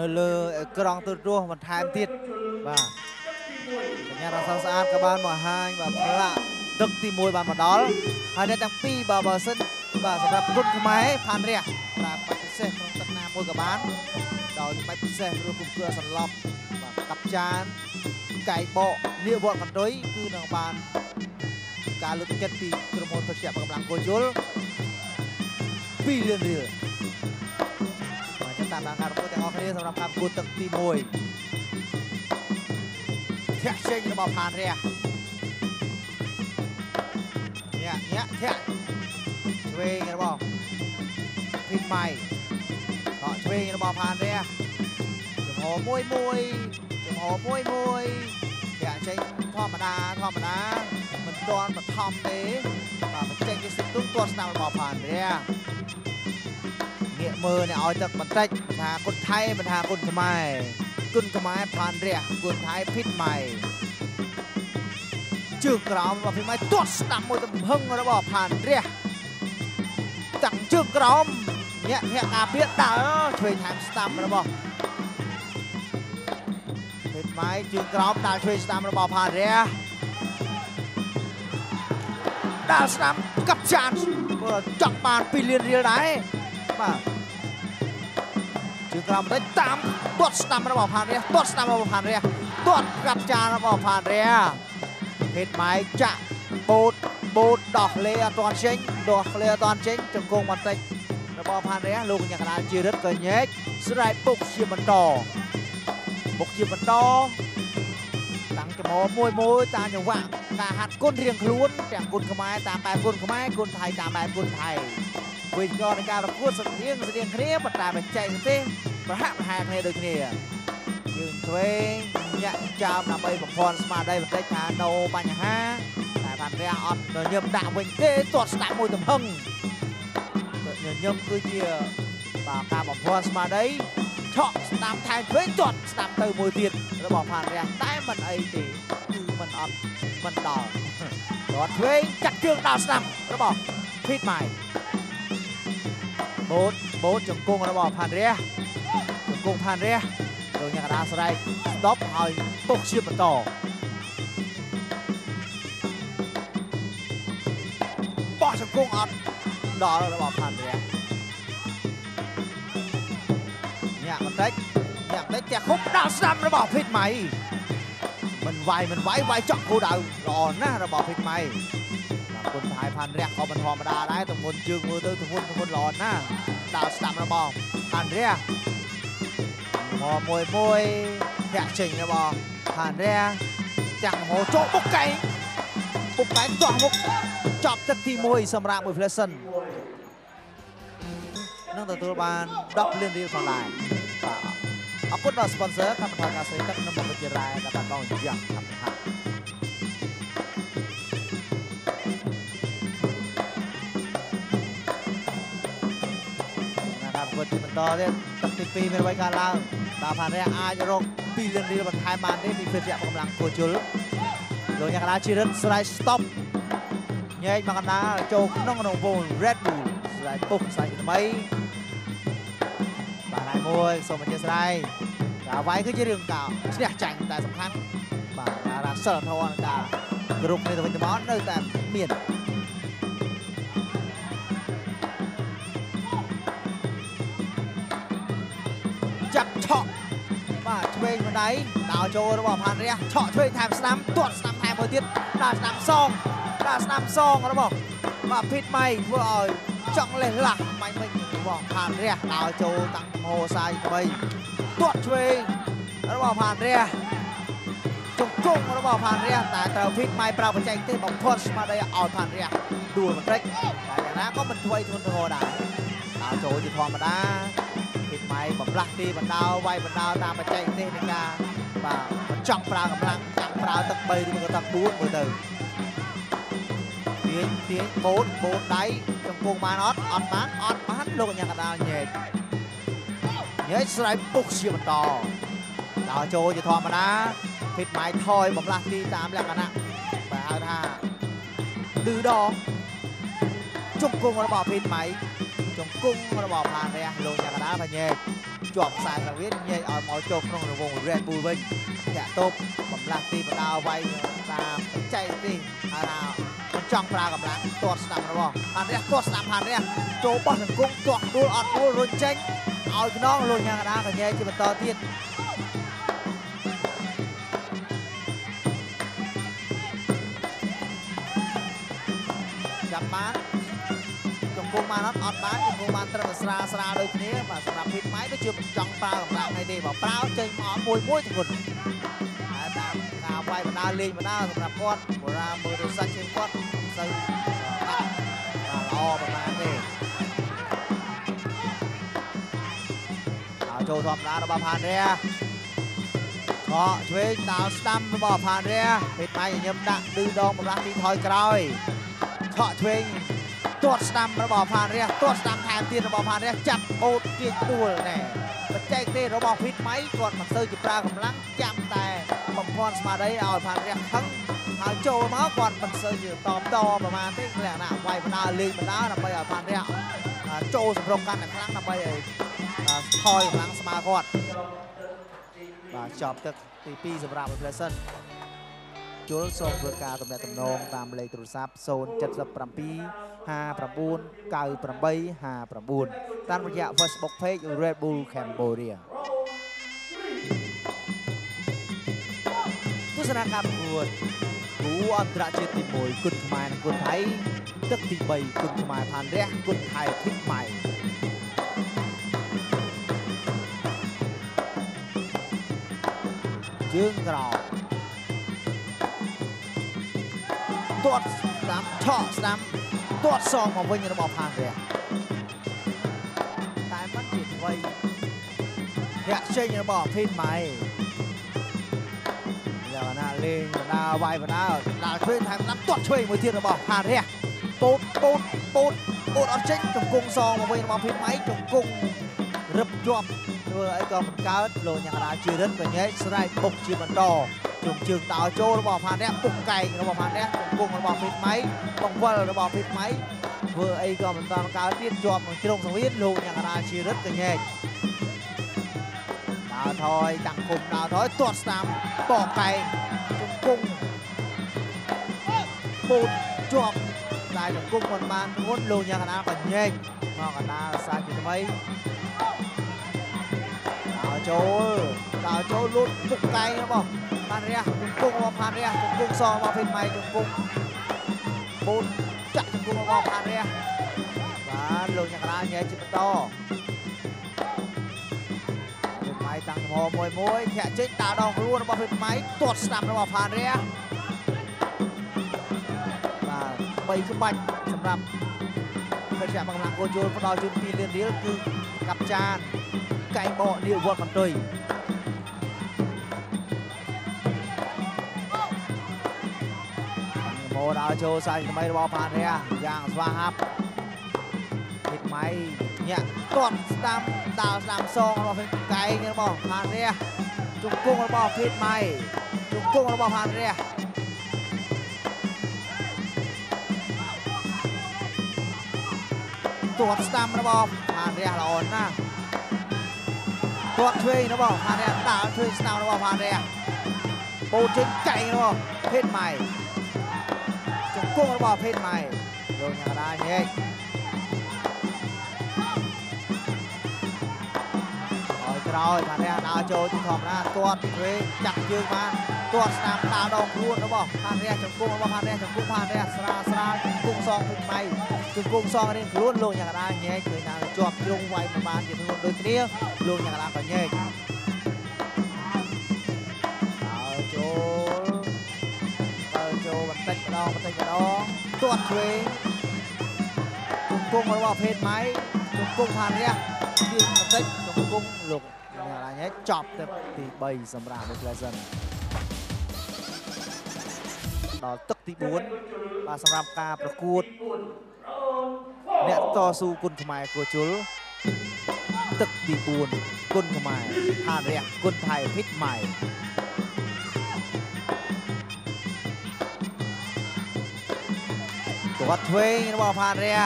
នៅលើក្រង់ទូរទស្សន៍បន្ថែមទៀតបាទបញ្ញារសស្អាតក៏បានមកហាញបាទផ្លាក់ទឹកទី1បានមកដល់ហើយអ្នកទាំងពីរបាទបើសិនបាទសម្រាប់គុណខ្មែរផានរះប្រើបាច់ពិសេសក្នុងទឹកណាមួយក៏បានដោយបាច់ពិសេសឬគុំគឺសន្លប់បាទកាប់ចានកែបកលាវត្តកន្ទុយគឺនឹងបានការលើកទឹកចិត្តពីក្រុមហ៊ុនភេសជ្ជៈកម្លាំងពលយល់2លានរៀលបាទចាំ តាមដានការប្រកួតទាំងអស់គ្នាសម្រាប់ការប្រកួតទឹកទី1ធាក់ចេញរបស់ផានរះញាក់ញាក់ធាក់ឆ្វេងរបស់ភីតម៉ៃដកឆ្វេងរបស់ផានរះចំហមួយមួយចំហមួយមួយធាក់ចេញធម្មតាធម្មតាមិនទាន់បឋមទេបាទបញ្ចេញជាសិទុំទាត់ស្នាមរបស់ផានរះ ងាកមើលអ្នកឲ្យទឹកបន្តិចមិនថាគុណថៃមិនថាគុណខ្មែរគុណខ្មែរផានរះគុណថៃភីតម៉ៃជើងក្រោមរបស់ភីតម៉ៃទាត់ស្ដាំមួយទំហឹងរបស់ផានរះតាំងជើងក្រោមញាក់ធាក់ការពារដើរឆ្វេងថែមស្ដាំរបស់ភីតម៉ៃជើងក្រោមដើរឆ្វេងស្ដាំរបស់ផានរះដើរស្ដាំកាប់ចានចង់បាន2លានរៀលដែរ បាទជើងក្រោមបន្តិចតាមទាត់ស្ដាំរបស់ផានរះទាត់ស្ដាំរបស់ផានរះទាត់កាប់ចានរបស់ផានរះភេទម៉ៃចាក់បូតបូតដោះលេអត់ទាន់ចេញដោះលេអត់ទាន់ចេញចង្គង់បន្តិចរបស់ផានរះលោកកញ្ញាកណ្ដាលជារិទ្ធក៏ញែកស្រែកពុកជាបន្តពុកជាបន្តតាំងចំហមួយមួយតាមចង្វាក់ការហាត់គុណរៀងខ្លួនទាំងគុណខ្មែរតាមបែបគុណខ្មែរគុណថៃតាមបែបគុណថៃ វិជ្ជានៃការប្រកួតស្រដៀងស្រដៀងគ្នាប៉ុន្តែបច្ចេកទេសប្រហាក់ប្រហែលគ្នាដូចគ្នាជើងឆ្វេងញាក់ចោមដើម្បីបំផន់ស្មារតីបន្តិចថានៅបញ្ហាតែបានរះអត់ញញឹមដាក់វិញទេទាត់ស្ដាប់មួយទំហឹងញញឹមគឺជាបាទការបំផន់ស្មារតីឆក់ស្ដាំថែមឆ្វេងទាត់ស្ដាំទៅមួយទៀតរបស់ផានរះតែមិនអីទេគឺមិនអត់មិនដល់ទាត់ឆ្វេងចាក់ជើងដល់ស្ដាំរបស់ភីតម៉ៃ បូតបូតជង្គង់របស់ផានរះជង្គង់ផានរះលោកញ៉ាកដាស្រែកស្ដប់ហើយពុកជាបន្តបោះជង្គង់អត់ដល់របស់ផានរះញាក់បន្តិចញាក់បន្តិចតែខុបដល់ស្ដាំរបស់ភីតម៉ៃមិនវាយមិនវាយវាយចង់គោដៅល្អណាស់របស់ភីតម៉ៃបាទ គុណថៃផានរះក៏មិនធម្មតាដែរទម្ងន់ជើងមើលទៅទម្ងន់ទម្ងន់ល្អណាស់ដល់ស្ដាំរបស់ផានរះមកមួយមួយធាក់ចេញរបស់ផានរះទាំងមកចូលបុកកែងបុកកែងទាស់មុខចប់ទឹកទី1សម្រាប់មួយ Pleasant នឹងទទួលបាន10លានរៀលផងដែរបាទអរគុណដល់ sponsor កម្មវិធីការស្រីទឹកនិងមុខវិជ្ជារ៉ែដែលបានកងយ៉ាងកម្ម វិធីការប្រកួតទីបន្តទៀតទឹកទី2មានអ្វីកើតឡើងបាទផានរះអាចរក2លានរៀលបន្ថែមបានទេពីភេទជ្ជៈកម្លាំងគួជុលលោកអ្នកកណ្ដាលជីរិតស្រ័យ stop ញែកមកកណ្ដាលចូលក្នុងក្នុងវង Red Bull ស្រ័យពុះស្រ័យថ្មីបាទហើយមួយសូមអធិស្ឋានការវាយគឺជារឿងកោឈ្នះចាញ់តែសំខាន់បាទការរ៉ាសិលធនការគ្រប់គ្នាទៅវិញទៅមកនៅតែមាន ចាប់ឆក់បាទឆ្វេងម្ដាយដោចូលរបស់ផានរះឆក់ឆ្វេងថែមស្ដាំទាត់ស្ដាំថែមមួយទៀតដល់ស្ដាំសងដល់ស្ដាំសងរបស់បាទភីតម៉ៃធ្វើឲ្យចង់លេះលាស់ម៉ៃមិញរបស់ផានរះដោចូលតាំងមហោសាយថ្មីទាត់ឆ្វេងរបស់ផានរះជង្គង់របស់ផានរះតែត្រូវភីតម៉ៃប្រើបច្ចេកទេសបំផុតស្មារតីឲ្យផានរះដួលបន្តិចតែយ៉ាងណាក៏មិនធ្វើឲ្យធ្ងន់ធ្ងរដែរដោចូលជាធម្មតា ភីតម៉ៃបំលាស់ទីបណ្ដោវាយបណ្ដោតាមបច្ចេកទេសនៃការបាទបញ្ចង់ប្រើកម្លាំងចាំប្រើទឹក3ឬក៏ទឹក4មើលទៅទាញទាញបូតបូតដៃជង្គង់បានអត់អត់បានអត់បានលោកកញ្ញាកដាលញែកញែកស្រ័យពុកជាបន្តដល់ចូលជាធម្មតាភេទម៉ៃថយបំលាស់ទីតាមលក្ខណៈបើហៅថាឌឺដងជង្គង់របស់ភេទម៉ៃ ជង្គង់របស់ផានរះលោកញ៉ាកដាលថាញែកជាប់ខ្សែសាវៀនញែកឲ្យមកចូលក្នុងរង្វង់ Red Bull វិញតាក់ទប់បំលាស់ទីបដាវាយតាមចែកទីហើយណាមិនចង់ប្រើកម្លាំងទាត់ស្ដាំរបស់ផានរះទាត់ស្ដាំផានរះចូលបោះសង្គមទាត់ដួលអត់ដួលរុញចេញឲ្យខ្នងលោកញ៉ាំកដាកញែកជាបន្តទៀត ង្គង់បានអត់អត់បានជង្គង់បានត្រឹមតែស្រាលស្រាលដូចគ្នាបាទសម្រាប់ភីតម៉ៃដូចជាមិនចង់ប្រើកម្លាំងអីទេបើប្រើចេញមកមួយមួយទៅគាត់ហើយតាមការវាយបណ្ដាលេងបណ្ដាសម្រាប់គាត់បូរ៉ាមើលទៅសាច់ជើងគាត់មិនសូវបាទល្អប្រហែលទេហើយចូលធម្មតារបស់ផានរះឆក់ឆ្វេងដល់ស្ដាំរបស់ផានរះភីតម៉ៃញញឹមដាក់ឌឺដងបំរាស់ទីថយក្រោយឆក់ឆ្វេង ទាត់ស្ដាំរបស់ផានរះទាត់ស្ដាំថែមទៀតរបស់ផានរះចាប់អូតទាញដួលណែបច្ចេកទេសរបស់ភីតម៉ៃគាត់មិនសូវជាប្រើកម្លាំងចាំតែបំផន់ស្មារតីឲ្យផានរះខឹងហើយចូលមកគាត់មិនសូវជាតបតប្រហែលទេលក្ខណៈវាយបណ្ដាលេងបណ្ដាដើម្បីឲ្យផានរះចូលសម្រុកកាន់តែខ្លាំងដើម្បីឲ្យថយកម្លាំងស្មារគាត់បាទចប់ទឹកទី2សម្រាប់ Pleasant ជុលសូមធ្វើការទំនាក់ទំនងតាមលេខទូរស័ព្ទ077 59 98 59តាមរយៈ Facebook Page Red Bull Cambodia ទស្សនកម្មប្រកួតគូអន្តរជាតិទី1គុណខ្មែរនិងគុណថៃទឹកទី3គុណខ្មែរផានរះគុណថៃធីកម៉ៃជើងក្រោម ទាត់ស្ដាំឆក់ស្ដាំទាត់សងមកវិញរបស់ផានរះតែមិនជាអ្វីធាក់ចេញរបស់ភីតម៉ៃយ៉ាងណាលេងបណ្ដាវាយបណ្ដាដាល់ឆ្វេងថែមដាល់ទាត់ឆ្វេងមួយទៀតរបស់ផានរះពោតពោតពោតពោតអត់ចេញជង្គង់សងមកវិញរបស់ភីតម៉ៃជង្គង់រឹបជាប់ធ្វើអីក៏មិនកើតលោកញ៉ាំដាជារិទ្ធក៏ញែកស្រែកបុកជាបន្ត ជុំជើងដោចូលរបស់ផានៈពុកកែងរបស់ផានៈជង្គង់របស់ភេទម៉ៃបង្វិលរបស់ភេទម៉ៃធ្វើអីក៏មិនតាន់កើតទៀតជាប់នឹងជ្រុងសង្វៀនលោកយ៉ាងកណាជារិទ្ធកញែកដើរថយតាំងគុំដើរថយទាត់ស្ដាំបកកែងជង្គង់ពូតជាប់តែជង្គង់មិនបានធ្ងន់លោកយ៉ាងកណាកញែកមកកណាសាជាថ្មីដើរចូលដើរចូលលូតពុកកែងរបស់ ផានរះជង្គង់របស់ផានរះជង្គង់សរបស់ភេទម៉ៃជង្គង់បូនចាក់ជង្គង់របស់ផានរះបាទលោកញ៉ាំរាញ៉ែជិតបន្តភេទម៉ៃតាំងចំហមួយមួយធាក់ចេញតាដងខ្លួនរបស់ភេទម៉ៃទាត់ស្ដាប់របស់ផានរះបាទ3ក្បាច់សម្រាប់កិច្ចកម្មកម្លាំងគោជលផ្ដល់ជូន2លានរៀលគឺកាប់ចានកែងបកនាវត្តបន្ទុយ ម៉ូដល់ចូលសាច់ថ្មីរបស់ផានរះយ៉ាងស្វាហាប់ភេទម៉ៃញាក់ទាត់ស្ដាំដាល់ស្ដាំសងរបស់ភេទកែងរបស់ផានរះជង្គង់របស់ភេទម៉ៃជង្គង់របស់ផានរះទាត់ស្ដាំរបស់ផានរះល្អណាស់ទាត់ឆ្វេងរបស់ផានរះដាល់ឆ្វេងស្ដាំរបស់ផានរះបូចេញកែងរបស់ភេទម៉ៃ គង់របស់ភេទម៉ៃលោកញ៉ាំដាញែកឲ្យក្រោយផានរះដើរចូលជាធម្មតាទាត់វិញចាក់ជើងបានទាត់ស្ដាំដើរដងខ្លួនរបស់ផានរះជង្គង់របស់ផានរះជង្គង់ផានរះស្រាលស្រាលជង្គង់សងភេទម៉ៃជង្គង់សងរៀងខ្លួនលោកញ៉ាំដាញែកឃើញថាជាប់ជ្រុងវាយមិនបានជាធ្ងន់ដូចគ្នាលោកញ៉ាំដាក៏ញែក ម្ដងបន្តិចម្ដងទាត់ឆ្វេងជង្គង់របស់ភេទម៉ៃជង្គង់ផានរះជាបន្តិចជង្គង់លោកញ៉ាំឡាញ់ចប់ទឹកទី3សម្រាប់ Pleasant ដល់ទឹកទី4បាទសម្រាប់ការប្រកួតអ្នកតស៊ូគុណខ្មែរគួជុលទឹកទី4គុណខ្មែរផានរះគុណថៃភិតម៉ៃ គាត់ឆ្វេងរបស់ផានរះ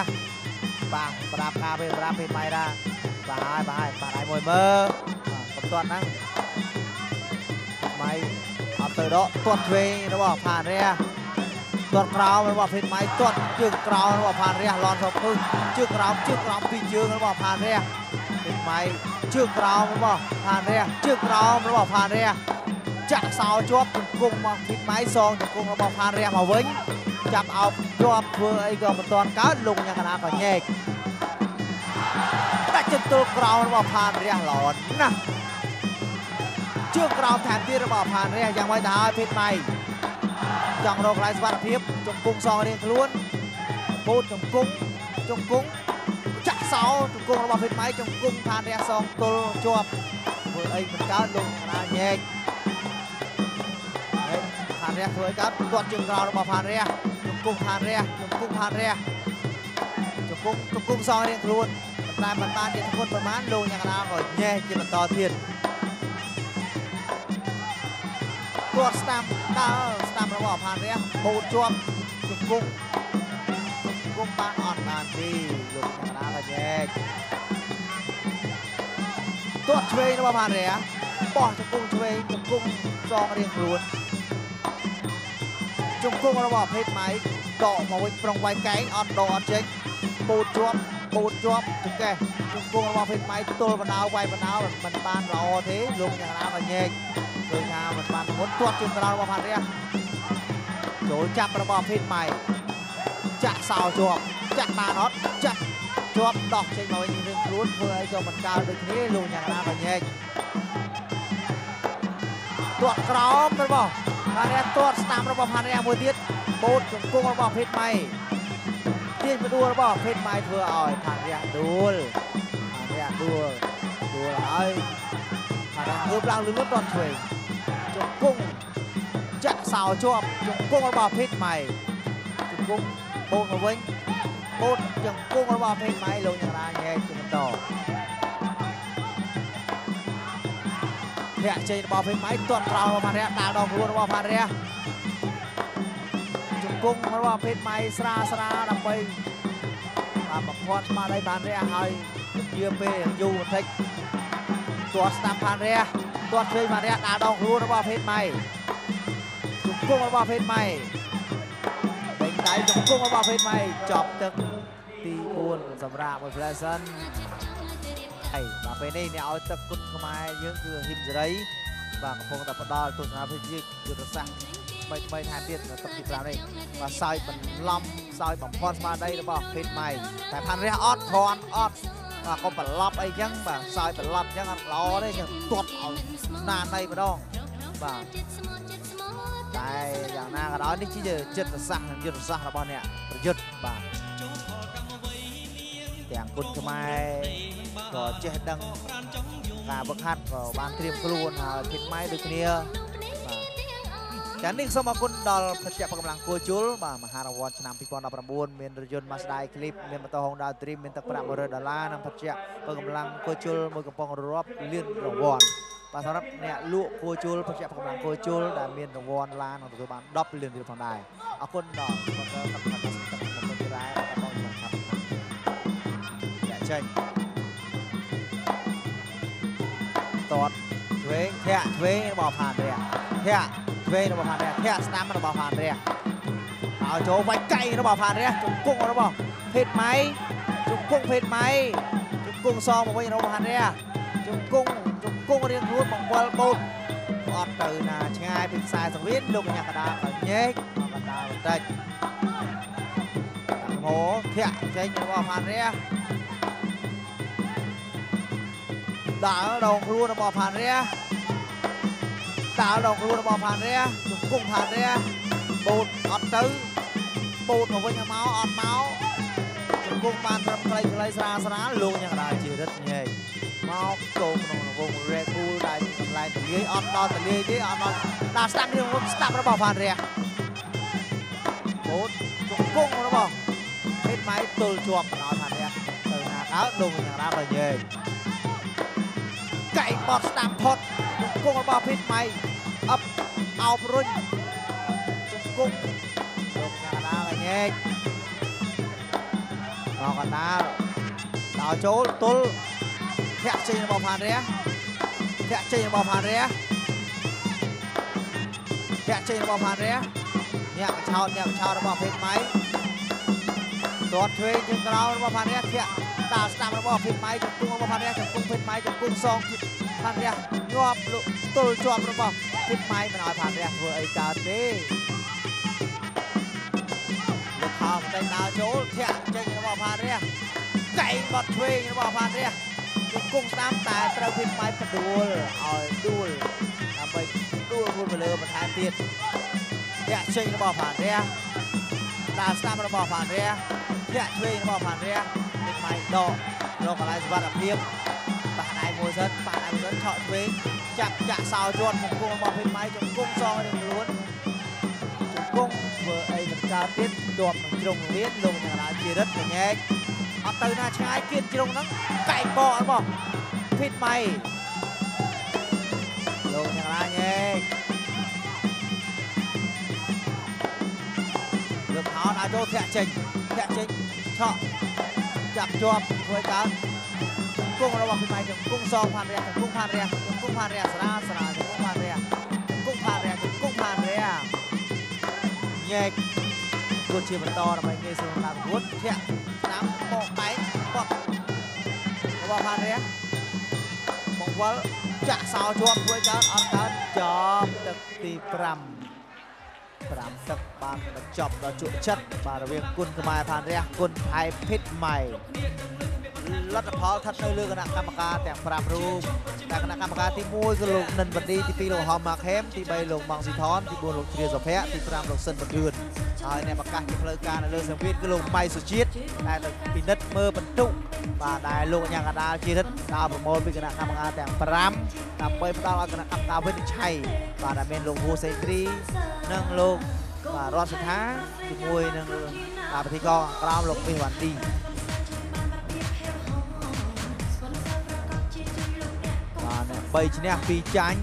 បាទប្រដាប់ការពេលប្រដាប់ពេលម៉ៃរ៉ាបាទបាទបាទដៃមួយមើលកំទាត់ហ្នឹងម៉ៃអត់ទៅដកទាត់ឆ្វេងរបស់ផានរះទាត់ក្រោមរបស់ភេទម៉ៃ ទាត់ជើងក្រោមរបស់ផានរះឡនសពឹងជើងក្រោមជើងក្រោមពីរជើងរបស់ផានរះភេទម៉ៃជើងក្រោមរបស់ផានរះជើងក្រោមរបស់ផានរះចាក់សោជាប់ជង្គង់មកភេទម៉ៃសងជង្គង់របស់ផានរះមកវិញចាប់អោបជាប់ធ្វើអីក៏មិនទាន់កើតលងយ៉ាងណាក៏ញែកដាក់ចន្ទុលក្រោមរបស់ផានរះល្អណាស់ជើងក្រោមថែមទៀតរបស់ផានរះយ៉ាងម៉េចទៅហើយភេទម៉ៃចង់រកកន្លែងសុវត្ថិភាពជង្គង់សងរៀងខ្លួនពូតជង្គង់ជង្គង់ចាក់សោជង្គង់របស់ភេទម៉ៃជង្គង់ផានរះសងទល់ជាប់ធ្វើអីមិនកើតលងយ៉ាងណាញែកផាន រះធ្វើអីកើតគាត់ជើងក្រោមរបស់ផានរះជង្គង់ផានរះជង្គង់ផានរះជង្គង់ជង្គង់សងរៀងខ្លួនតែមិនបានជាធ្ងន់ប្រមាណលោកយ៉ាងណាក៏ញែកជាបន្តទៀតគាត់ស្ដាំដើរស្ដាំរបស់ផានរះបូតជាប់ជង្គង់ជង្គង់បានអត់បានទេលោកយ៉ាងណាក៏ញែកទាត់ឆ្វេងរបស់ផានរះបោះជង្គង់ឆ្វេងជង្គង់សងរៀងខ្លួន ជង្គង់របស់ភេទម៉ៃដកមកវិញប្រុងវាយកែងអត់ដកអត់ចេញបូតជាប់បូតជាប់ចង្កេះជង្គង់របស់ភេទម៉ៃទល់បណ្ដៅវាយបណ្ដៅមិនបានល្អទេលោកយ៉ាងណាក៏ញែកឃើញថាមិនបានមុនទាត់ជើងក្រោយរបស់ផានរះចូលចាប់របស់ភេទម៉ៃចាក់សោជាប់ចាក់បានអត់ចាក់ជាប់ដោះចេញមកវិញរឿងខ្លួនធ្វើអីក៏មិនកើតដូចគ្នាលោកយ៉ាងណាក៏ញែកទាត់ក្រោមរបស់ ផានរះទាត់ស្ដាំរបស់ផានរះមួយទៀតបូតជង្គង់របស់ភេទម៉ៃទាញផ្ដួលរបស់ភេទម៉ៃធ្វើឲ្យផានរះដួលផានរះដួលដួលហើយផានរះងើបឡើងលឿនទាត់ឆ្វេងជង្គង់ចាក់សោជាប់ជង្គង់របស់ភេទម៉ៃជង្គង់បូតមកវិញបូតជង្គង់របស់ភេទម៉ៃលោកយ៉ាងណាញែកជាបន្ត ធាក់ចេញរបស់ភេទម៉ៃទាត់ក្រោមរបស់ផានរះដាល់ដងខ្លួនរបស់ផានរះជង្គង់របស់ភេទម៉ៃស្រាស្រាដើម្បីបាទបំផាត់ស្មារតីផានរះហើយជាពេលយូរបន្តិចទាត់ស្ដាំផានរះទាត់ឆ្វេងផានរះដាល់ដងខ្លួនរបស់ភេទម៉ៃជង្គង់របស់ភេទម៉ៃពេញដៃជង្គង់របស់ភេទម៉ៃចប់ទឹកទី4សម្រាប់មួយ Pleasant ហើយដល់ពេលនេះអ្នកឲ្យទឹកគុណខ្មែរយើងគឺហ៊ីមសេរីបាទកំពុងតែផ្ដល់ទស្សនវិជ្ជាយុទ្ធសាស្ត្រថ្មីថ្មីថែមទៀតនៅទឹកទី5នេះបាទសើចបន្លំសើចបំផន់ស្មារតីរបស់ភេទម៉ៃតែផាន់រះអត់ធន់អត់បាទកុំប្រឡប់អីចឹងបាទសើចប្រឡប់ចឹងអត់ល្អទេចឹងទាត់ឲ្យណាណៃម្ដងបាទតែយ៉ាងណាក៏ដោយនេះជាចិត្តសាស្ត្រនិងយុទ្ធសាស្ត្ររបស់អ្នកប្រយុទ្ធបាទ ទាំងគុណខ្មែរក៏ចេះដឹងការវឹកហាត់ក៏បានត្រៀមខ្លួនហើយភេទម៉ៃដូចគ្នាបាទចានេះសូមអរគុណដល់បច្ចៈកម្លាំងគួជុលបាទមហារង្វាន់ឆ្នាំ2019មានរថយន្ត Mazda Eclipse មានម៉ូតូ Honda Dream មានទឹកប្រាក់100ដុល្លារនិងបច្ចៈកម្លាំងគួជុលមួយកំប៉ុងរាប់លានរង្វាន់បាទសម្រាប់អ្នកលក់គួជុលបច្ចៈកម្លាំងគួជុលដែលមានរង្វាន់ឡាននឹងទទួលបាន10លានរៀលផងដែរអរគុណដល់បងប្អូនកម្មការទឹកម ចាចេញតតឆ្វេងធាក់ឆ្វេងរបស់ផានរះធាក់ឆ្វេងរបស់ផានរះធាក់ស្ដាំរបស់ផានរះឲ្យចូលវាច់កៃរបស់ផានរះជង្គង់របស់ភេទម៉ៃជង្គង់ភេទម៉ៃជង្គង់សងមកវិញរបស់ផានរះជង្គង់ជង្គង់រៀងខ្លួនបង្វិលបូតអត់ទៅណាឆ្ងាយពីខ្សែសង្វៀនលោកកញ្ញាកដាក៏ញែកមកកដាបន្តិចតាមហោធាក់ចេញរបស់ផានរះ ដើរដងខ្លួនរបស់ផានរះដើរដងខ្លួនរបស់ផានរះជង្គង់ផានរះបូតអត់ទៅបូតមកវិញមកអត់មកជង្គង់បានត្រឹមខ្លីខ្លីស្រាលស្រាលលោកយ៉ាងដែរជារិទ្ធញែកមកចូលក្នុងវង Red Bull ដែលជាកន្លែងទលាយអត់ដល់ទលាយទេអត់ដល់ដល់ស្ដាប់នេះស្ដាប់របស់ផានរះបូតជង្គង់របស់ភេទម៉ៃទល់ជាប់បណ្ដោយផានរះទៅណាកើតលោកយ៉ាងដែរក៏ញែក កែងបត់ស្ដាំផុតជង្គង់របស់ភេទម៉ៃអឹបអោបរុញជង្គង់លោកកាណាលញែកមកកណ្ដាលដល់ចូលទល់ធាក់ចេញរបស់ផានរះធាក់ចេញរបស់ផានរះធាក់ចេញរបស់ផានរះញាក់កញ្ឆោតញាក់កញ្ឆោតរបស់ភេទម៉ៃទាត់ឆ្វេងជើងក្រោមរបស់ផានរះធាក់ តាស្ដាំរបស់ភេទម៉ៃចំគង់របស់ផានរះចំគង់ភេទម៉ៃចំគង់សងផានរះងាប់លុទល់ជាប់របស់ភេទម៉ៃមិនឲ្យផានរះធ្វើអីកើតទេលោកខោមិនដើរចូលធាក់ចេញរបស់ផានរះកែងបត់ឆ្វេងរបស់ផានរះជង្គង់ស្ដាំតែត្រូវភេទម៉ៃផ្ដួលឲ្យដួលដើម្បីដួលមួយលើបន្ថែមទៀតធាក់ចេញរបស់ផានរះតាស្ដាំរបស់ផានរះធាក់ឆ្វេងរបស់ផានរះ ភេទម៉ៃដករកកន្លែងសុវត្ថិភាពបាក់ដៃមួយសិនបាក់ដៃមួយសិនឆក់ឆ្វេងចាប់ចាក់សោជាប់ជង្គង់របស់ភេទម៉ៃជង្គង់សងរៀងខ្លួនជង្គង់ធ្វើអីមិនកើតទៀតដប់នឹងជ្រុងទៀតលោកអ្នករាជារិទ្ធញែកអត់ទៅណាឆ្ងាយគៀនជ្រុងហ្នឹងកែងបករបស់ភីតម៉ៃលោកយ៉ាងណាញេកលើកខោដល់ចូលធាក់ចេញធាក់ចេញឆក់ ចាប់ជាប់ធ្វើឲ្យកើតគង់របស់ភីតម៉ៃជង្គង់សងផានរះជង្គង់ផានរះជង្គង់ផានរះស្រាលស្រាលជង្គង់ផានរះជង្គង់ផានរះជង្គង់ផានរះញែកគួរជាបន្តដើម្បីងាយស្រួលតាមប្រកួតធាក់ស្ដាំបកបែកបត់របស់ផានរះបង្វិលចាក់សោជាប់ធ្វើឲ្យកើតអត់កើតចប់ទឹកទី5 5ទឹកបានបញ្ចប់ដល់ជក់ចិត្តបាទរវាងគុណខ្មែរផានរះគុណថៃភិតម៉ៃ លទ្ធផលស្ថិតនៅលើគណៈកម្មការទាំង5រូបតែគណៈកម្មការទី1គឺលោកនិនបណ្ឌីទី2លោកហមម៉ាខេមទី3លោកម៉ងស៊ីថនទី4លោកជ្រាសុភ័ក្រទី5លោកសិនបណ្ឌឿនហើយអ្នកប្រកាសជាផ្លូវការនៅលើសង្វៀនគឺលោកម៉ៃសុជាតិដែលទៅពិនិត្យមើលបន្ទុកបាទដែលលោកអញ្ញាកដាលជារិទ្ធដើរប្រមូលពីគណៈកម្មការទាំង5ដើម្បីផ្ដល់ឲ្យគណៈកម្មការវិនិច្ឆ័យបាទដែលមានលោកហួសេគ្រីនិងលោកបាទរដ្ឋសថាជាមួយនឹងបាទពិធីករក្រមលោកមីវ៉ាន់ទី 3ឈ្នះ2ចាញ់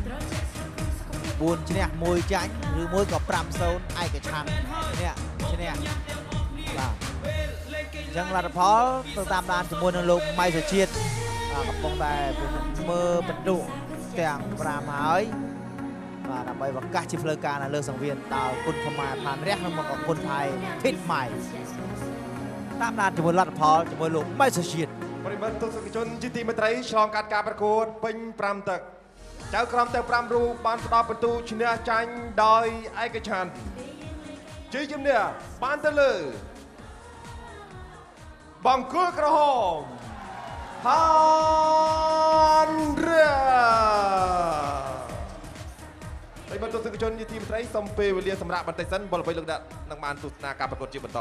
4ឈ្នះ1ចាញ់ឬមួយក៏5-0ឯកច្ឆ័ន្ទនេះឈ្នះបាទអញ្ចឹងលទ្ធផលទៅតាមដានជាមួយនឹងលោកម៉ៃសុជាតិបាទកំពុងតែមើលបន្ទុកទាំង5ហើយបាទដើម្បីប្រកាសជាផ្លូវការនៅលើសង្វៀនតើគុណខ្មែរផានរះនិងមកគុណថៃភិតម៉ៃតាមដានជាមួយលទ្ធផលជាមួយលោកម៉ៃសុជាតិ ប្រិមត្តទស្សនិកជនជាទីមេត្រីឆ្លងកាត់ការប្រកួតពេញ5ទឹកចៅក្រមទាំង5រូបបានផ្ដល់បន្ទូឈ្នះចាញ់ដោយឯកច្ឆន្ទជ័យជំនះបានទៅលើបង្គោលក្រហមហានរ៉ាប្រិមត្តទស្សនិកជនជាទីមេត្រីសូមពេលវេលាសម្រាប់បន្តិចសិនបលបីលោកដាក់នឹងបានទស្សនាការប្រកួតជាបន្ត